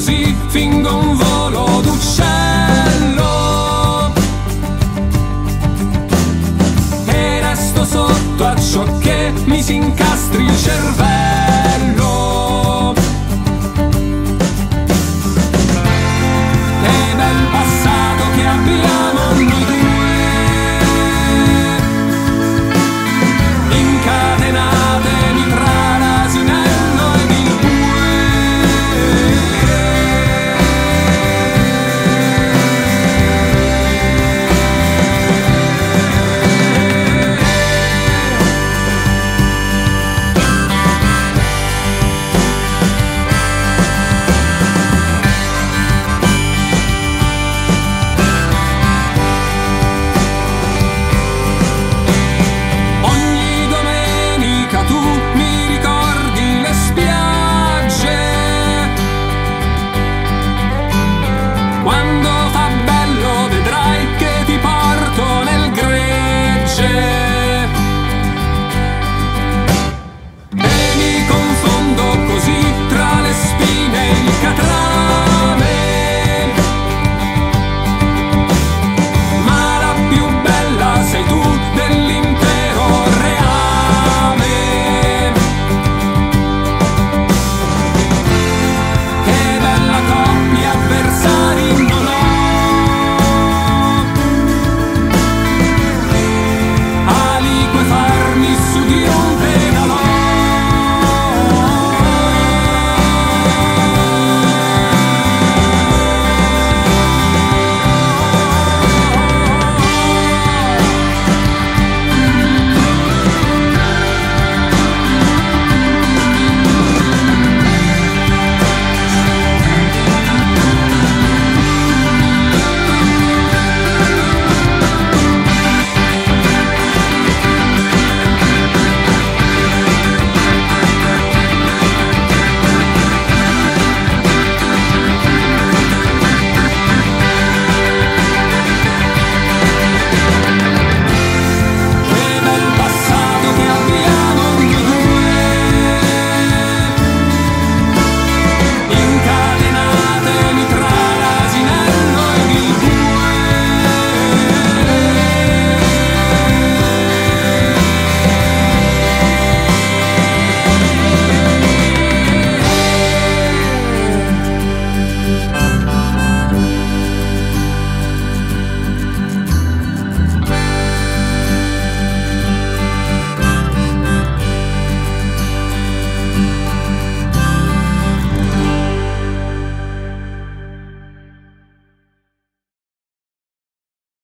fingo un volo d'uccello. E resto sotto a ciò che mi si incastri il cervello cuando